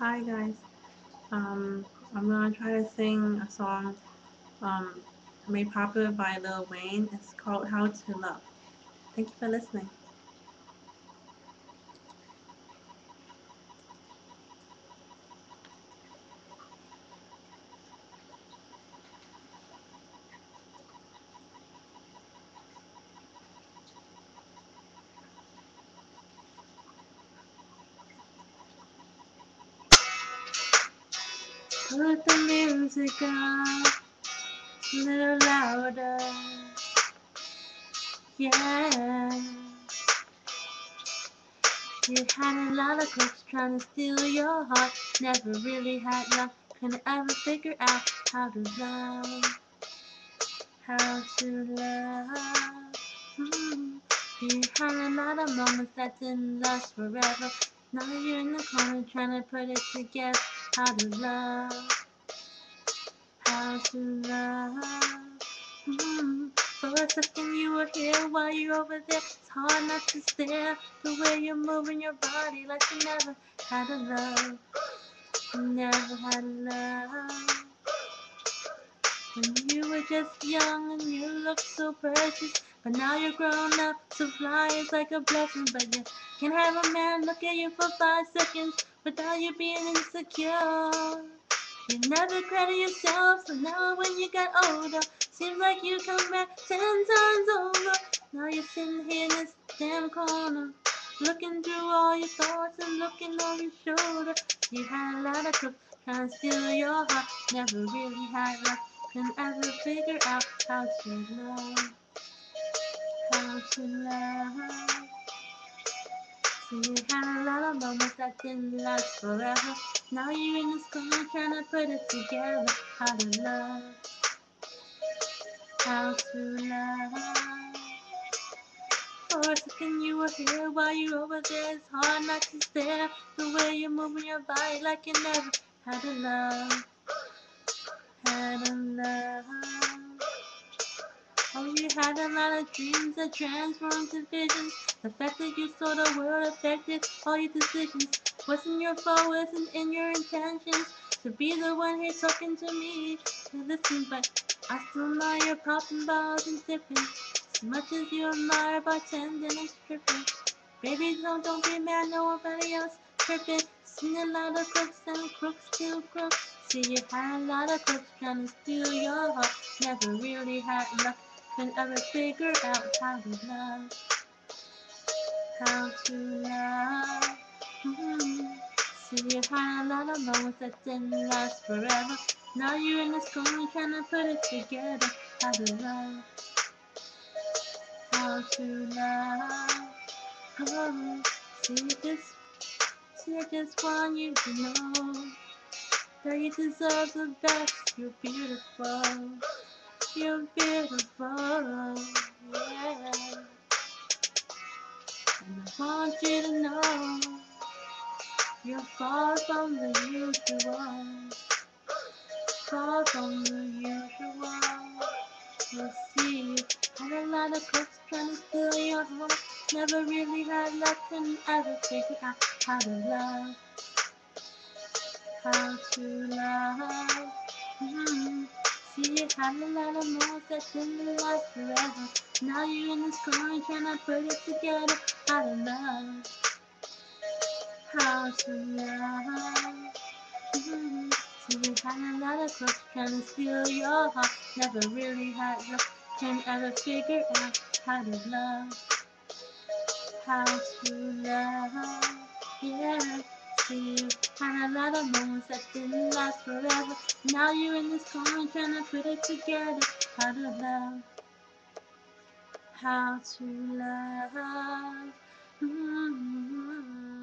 Hi guys. Um, I'm gonna try to sing a song um, made popular by Lil Wayne. It's called How to Love. Thank you for listening. Put the music on a little louder. Yeah. You had a lot of crooks trying to steal your heart. Never really had luck. Couldn't ever figure out how to love. How to love. Mm. You had a lot of moments that didn't last forever. Now you're in the corner trying to put it together. How to love. How to love. Mm. For a second you were here while you're over there. It's hard not to stare. The way you're moving your body like you never had a love. Never had a love. When you were just young and you looked so precious. But now you're grown up, so fly is like a blessing. But you can't have a man look at you for five seconds without you being insecure. You never credit yourself, so now when you got older, seems like you come back ten times over. Now you're sitting here in this damn corner, looking through all your thoughts and looking over your shoulder. You had a lot of crooks trying to steal your heart, never really had luck, couldn't ever figure out how to love, of moments that didn't last forever. Now you're in this corner trying to put it together. How to love, how to love. For a second you were here while you were over there. It's hard not to stare. The way you're moving your body like you never had a love, had a love. Had a lot of dreams that transformed to visions. The fact that you saw the world affected all your decisions. Wasn't your fault, wasn't in your intentions to be the one here talking to me. To listen, but I still admire your popping bottles and sipping. As much as you admire bartending and stripping. Baby, don't, don't be mad, nobody else tripping. Seen a lot of crooks and crooks still crooks. See, you had a lot of crooks trying to steal your heart. Never really had luck, couldn't ever figure out how to love. How to love. Mm-hmm. See, you a lot of moments that didn't last forever. Now you're in this and trying to put it together. How to love. How to love. Oh, see, just, see, I just want you to know that you deserve the best. You're beautiful. You're beautiful. Yeah. And I want you to know you're far from the usual. Far from the usual. You'll see, had a lot of crooks trying to steal your heart. Never really had and ever figured out how to love. How to love. Mm-hmm. See, you had a lot of moments that didn't last forever. Now you're in this corner trying to put it together. How to love. How to love. Mm-hmm. See, you had a lot of crooks trying to steal your heart. Never really had luck. Can't ever figure out how to love. How to love. Yeah. You had a lot of moments that didn't last forever. Now you're in this corner trying to put it together. How to love. How to love. Mm-hmm.